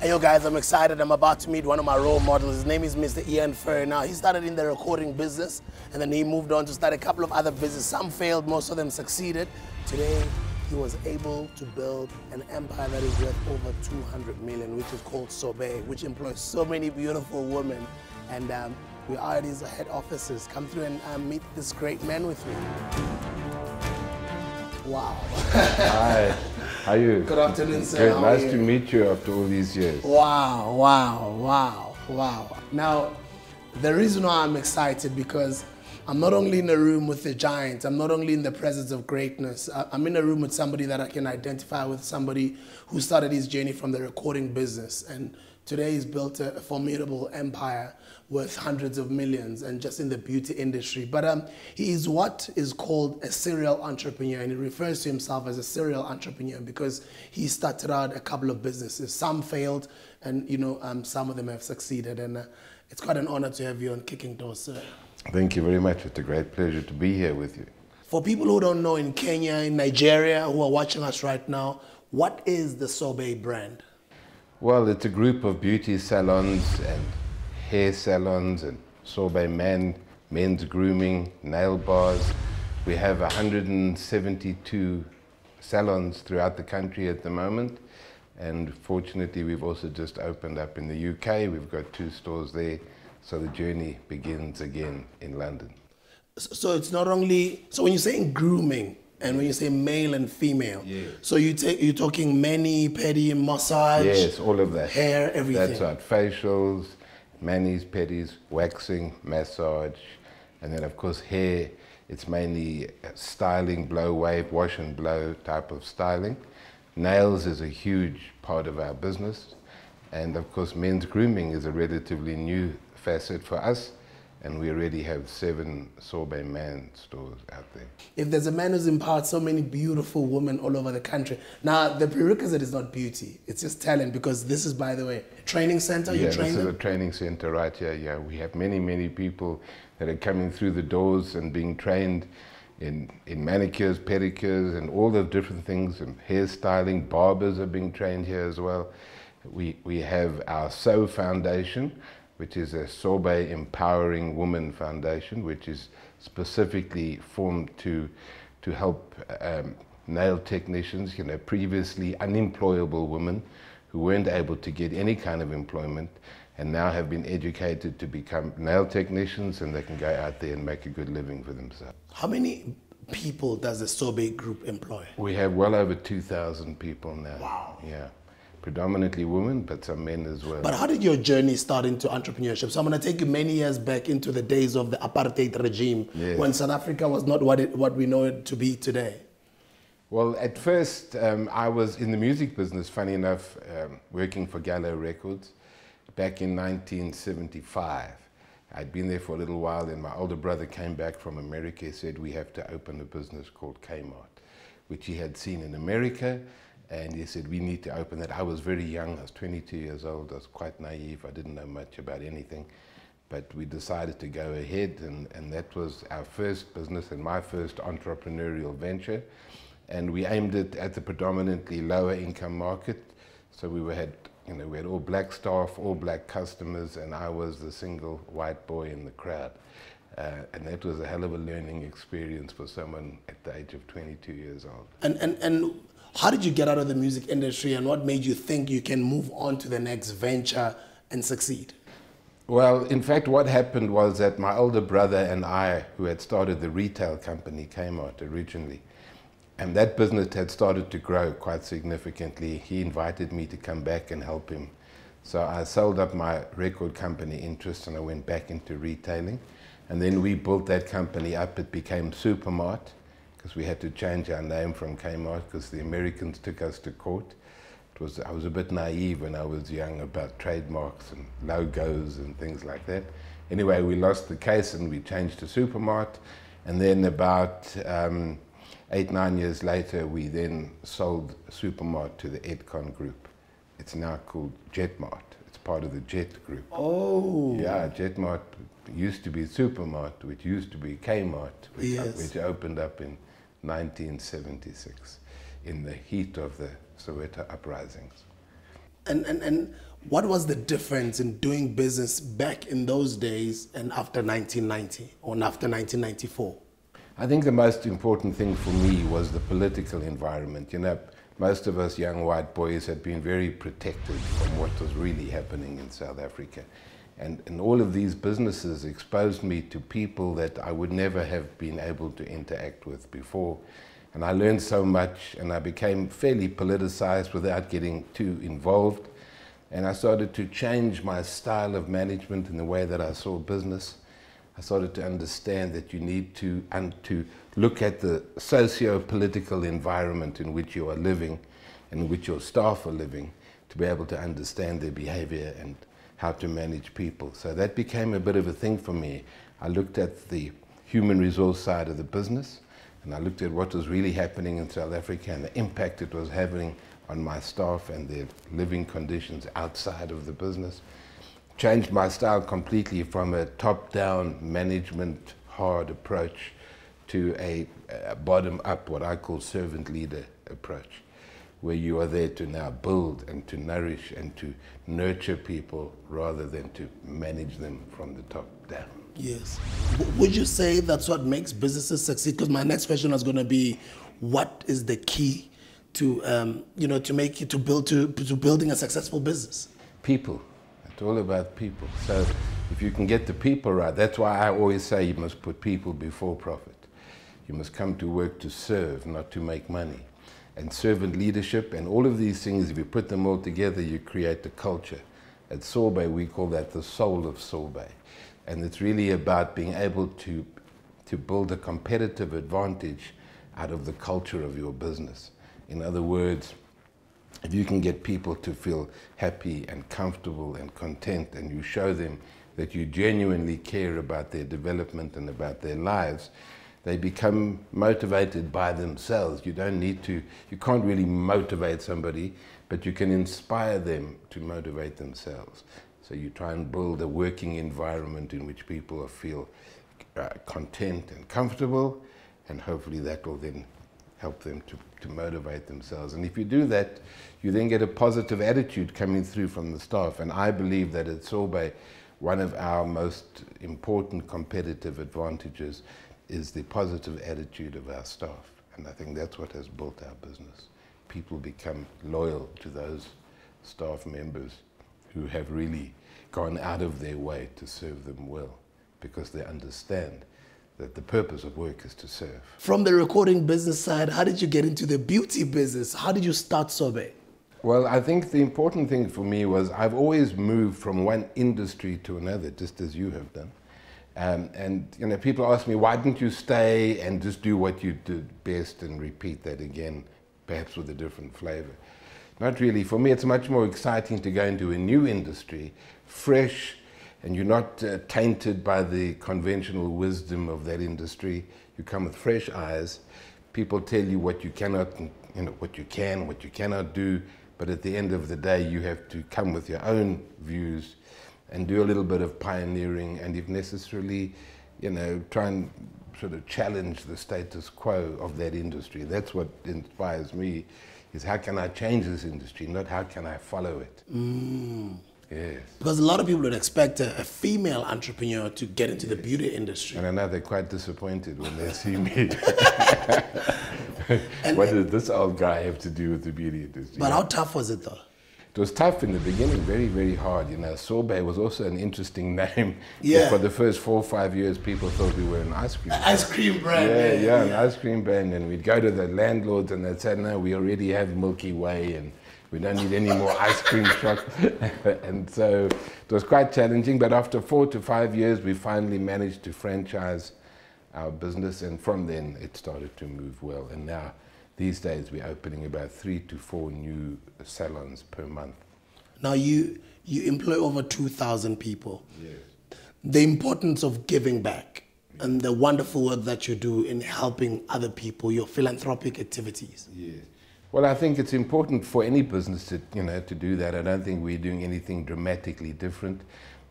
Hey, yo, guys, I'm excited. I'm about to meet one of my role models. His name is Mr. Ian Fuhr. Now, he started in the recording business and then he moved on to start a couple of other businesses. Some failed, most of them succeeded. Today, he was able to build an empire that is worth over 200 million, which is called Sorbet, which employs so many beautiful women. And um, we are at his head offices. Come through and um, meet this great man with me. Wow. Hi, how are you? Good afternoon, sir. How nice to meet you after all these years. Wow, wow, wow, wow. Now, the reason why I'm excited because I'm not only in a room with the giants, I'm not only in the presence of greatness, I'm in a room with somebody that I can identify with, somebody who started his journey from the recording business. And today he's built a, a formidable empire worth hundreds of millions and just in the beauty industry. But um, he is what is called a serial entrepreneur, and he refers to himself as a serial entrepreneur because he started out a couple of businesses. Some failed, and you know, um, some of them have succeeded. And uh, it's quite an honor to have you on Kicking Doors, sir. Thank you very much. It's a great pleasure to be here with you. For people who don't know in Kenya, in Nigeria, who are watching us right now, what is the Sorbet brand? Well, it's a group of beauty salons and hair salons and sorbet men, men's grooming, nail bars. We have 172 salons throughout the country at the moment. And fortunately, we've also just opened up in the UK. We've got two stores there. So the journey begins again in London. So it's not only so when you're saying grooming and when you say male and female, Yeah. so you take you're talking mani, pedi, massage, Yes, all of that. hair, everything. That's right. Facials, manis, pedis, waxing, massage, and then of course hair. It's mainly styling, blow wave, wash and blow type of styling. Nails is a huge part of our business, and of course men's grooming is a relatively new facet for us. And we already have seven sorbet man stores out there. If there's a man who's empowered so many beautiful women all over the country, now the prerequisite is not beauty; it's just talent. Because this is, by the way, training center. Yeah, you this train is a training center right here. Yeah, we have many, many people that are coming through the doors and being trained in, in manicures, pedicures, and all the different things, and hairstyling. Barbers are being trained here as well. We, we have our SEW Foundation, which is a Sorbet Empowering Women Foundation, which is specifically formed to, to help um, nail technicians, you know, previously unemployable women who weren't able to get any kind of employment and now have been educated to become nail technicians and they can go out there and make a good living for themselves. How many people does the Sorbet Group employ? We have well over 2,000 people now. Wow. Yeah. Predominantly women, but some men as well. But how did your journey start into entrepreneurship? So I'm going to take you many years back into the days of the apartheid regime, Yes. when South Africa was not what it, what we know it to be today. Well, at first, um, I was in the music business, funny enough, um, working for Gallo Records back in 1975. I'd been there for a little while, and my older brother came back from America. He said, We have to open a business called Kmart, which he had seen in America. And he said, We need to open that. I was very young, I was 22 years old, I was quite naive, I didn't know much about anything. But we decided to go ahead, and, and that was our first business and my first entrepreneurial venture and we aimed it at the predominantly lower income market. So we were, had, you know, we had all black staff, all black customers, and I was the single white boy in the crowd. Uh, and that was a hell of a learning experience for someone at the age of 22 years old. And, and, and how did you get out of the music industry and what made you think you can move on to the next venture and succeed? Well, in fact, what happened was that my older brother and I, who had started the retail company Kmart originally, and that business had started to grow quite significantly. He invited me to come back and help him. So I sold up my record company interest and I went back into retailing. And then we built that company up. It became Supermart because we had to change our name from Kmart because the Americans took us to court. It was, I was a bit naive when I was young about trademarks and logos and things like that. Anyway, we lost the case and we changed to Supermart. And then about um, eight, nine years later, we then sold Supermart to the Edcon Group. It's now called Jetmart. It's part of the Jet Group. Oh. Yeah, Jetmart used to be Supermart, which used to be Kmart, which, Yes. which opened up in 1976 in the heat of the Soweto uprisings. And, and, and what was the difference in doing business back in those days and after 1990 or after 1994? I think the most important thing for me was the political environment. You know, most of us young white boys had been very protected from what was really happening in South Africa. And, and all of these businesses exposed me to people that I would never have been able to interact with before. And I learned so much and I became fairly politicized without getting too involved. And I started to change my style of management and the way that I saw business. I started to understand that you need to, and to look at the socio-political environment in which you are living and in which your staff are living to be able to understand their behavior and how to manage people. So that became a bit of a thing for me. I looked at the human resource side of the business and I looked at what was really happening in South Africa and the impact it was having on my staff and their living conditions outside of the business. Changed my style completely from a top-down management hard approach to a, a bottom-up, what I call servant leader approach where you are there to now build and to nourish and to nurture people rather than to manage them from the top down. Yes. would you say that's what makes businesses succeed? Because my next question is going to be, what is the key to um, you know to make it to build to to building a successful business? People. It's all about people. So if you can get the people right, that's why I always say you must put people before profit. You must come to work to serve, not to make money and servant leadership and all of these things, if you put them all together, you create the culture. At Sorbet, we call that the soul of Sorbet. And it's really about being able to, to build a competitive advantage out of the culture of your business. In other words, if you can get people to feel happy and comfortable and content and you show them that you genuinely care about their development and about their lives, they become motivated by themselves. You don't need to, you can't really motivate somebody, but you can inspire them to motivate themselves. So you try and build a working environment in which people feel uh, content and comfortable, and hopefully that will then help them to, to motivate themselves. And if you do that, you then get a positive attitude coming through from the staff. And I believe that at Sorbet, one of our most important competitive advantages is the positive attitude of our staff. And I think that's what has built our business. People become loyal to those staff members who have really gone out of their way to serve them well because they understand that the purpose of work is to serve. From the recording business side, how did you get into the beauty business? How did you start Sorbet? Well, I think the important thing for me was I've always moved from one industry to another, just as you have done. Um, and you know, people ask me, why didn't you stay and just do what you did best and repeat that again, perhaps with a different flavor? Not really. For me, it's much more exciting to go into a new industry, fresh, and you're not uh, tainted by the conventional wisdom of that industry. You come with fresh eyes. People tell you what you cannot, you know, what you can, what you cannot do. But at the end of the day, you have to come with your own views and do a little bit of pioneering and if necessarily, you know, try and sort of challenge the status quo of that industry. That's what inspires me, is how can I change this industry, not how can I follow it. Mm. Yes. Because a lot of people would expect a, a female entrepreneur to get into yes. the beauty industry. And I know they're quite disappointed when they see me. what does this old guy have to do with the beauty industry? But how tough was it though? It was tough in the beginning, very, very hard. You know, Sorbet was also an interesting name. Yeah. For the first four or five years, people thought we were an ice cream. Ice cream brand. Yeah, yeah, yeah, an ice cream brand. And we'd go to the landlords and they'd say, no, we already have Milky Way and we don't need any more ice cream shops. and so it was quite challenging. But after four to five years, we finally managed to franchise our business. And from then, it started to move well. And now, these days, we're opening about three to four new salons per month. Now, you, you employ over 2,000 people. Yes. The importance of giving back and the wonderful work that you do in helping other people, your philanthropic activities. Yes. Well, I think it's important for any business to, you know, to do that. I don't think we're doing anything dramatically different,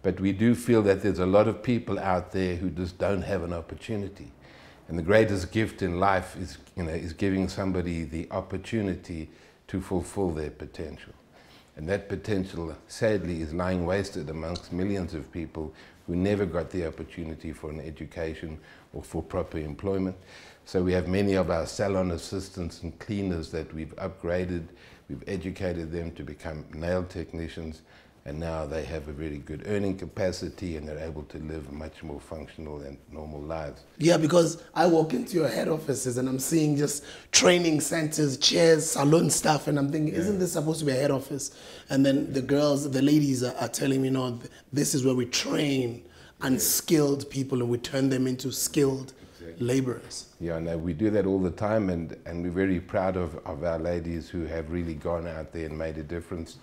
but we do feel that there's a lot of people out there who just don't have an opportunity. And the greatest gift in life is, you know, is giving somebody the opportunity to fulfill their potential. And that potential, sadly, is lying wasted amongst millions of people who never got the opportunity for an education or for proper employment. So we have many of our salon assistants and cleaners that we've upgraded. We've educated them to become nail technicians and now they have a very good earning capacity and they're able to live much more functional and normal lives. Yeah, because I walk into your head offices and I'm seeing just training centers, chairs, salon stuff, and I'm thinking, yeah. isn't this supposed to be a head office? And then the girls, the ladies are, are telling me, no, this is where we train unskilled people and we turn them into skilled laborers. Yeah, no, we do that all the time, and, and we're very proud of, of our ladies who have really gone out there and made a difference.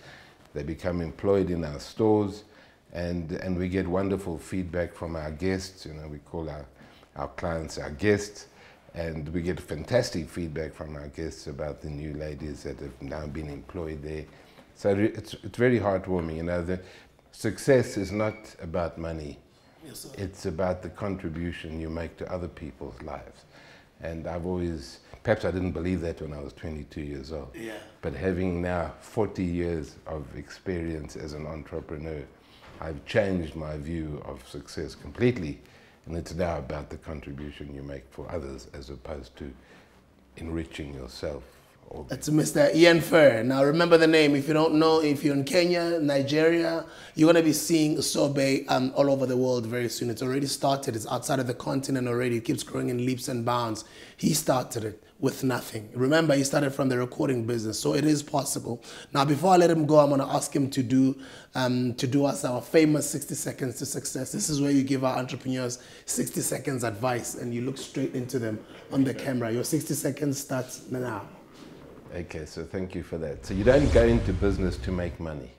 They become employed in our stores, and, and we get wonderful feedback from our guests. You know, we call our, our clients our guests, and we get fantastic feedback from our guests about the new ladies that have now been employed there. So it's, it's very heartwarming. You know, the success is not about money. Yes, it's about the contribution you make to other people's lives. And I've always, perhaps I didn't believe that when I was 22 years old. Yeah. But having now 40 years of experience as an entrepreneur, I've changed my view of success completely. And it's now about the contribution you make for others as opposed to enriching yourself it's Mr. Ian Fuhr. Now remember the name. If you don't know, if you're in Kenya, Nigeria, you're going to be seeing Sorbet um, all over the world very soon. It's already started. It's outside of the continent already. It keeps growing in leaps and bounds. He started it with nothing. Remember, he started from the recording business, so it is possible. Now, before I let him go, I'm going to ask him to do um, to do us our famous 60 seconds to success. This is where you give our entrepreneurs 60 seconds advice, and you look straight into them on the camera. Your 60 seconds starts now. Okay, so thank you for that. So you don't go into business to make money.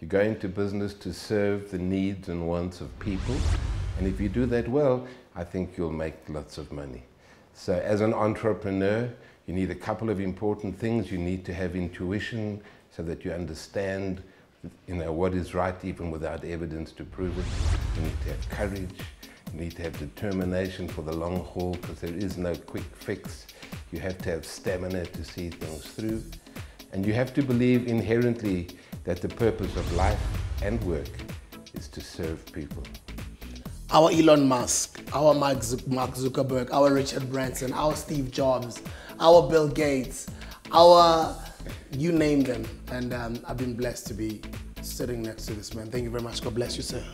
You go into business to serve the needs and wants of people. And if you do that well, I think you'll make lots of money. So as an entrepreneur, you need a couple of important things. You need to have intuition so that you understand you know, what is right even without evidence to prove it. You need to have courage. You need to have determination for the long haul because there is no quick fix. You have to have stamina to see things through. And you have to believe inherently that the purpose of life and work is to serve people. Our Elon Musk, our Mark Zuckerberg, our Richard Branson, our Steve Jobs, our Bill Gates, our you name them. And um, I've been blessed to be sitting next to this man. Thank you very much. God bless you, sir.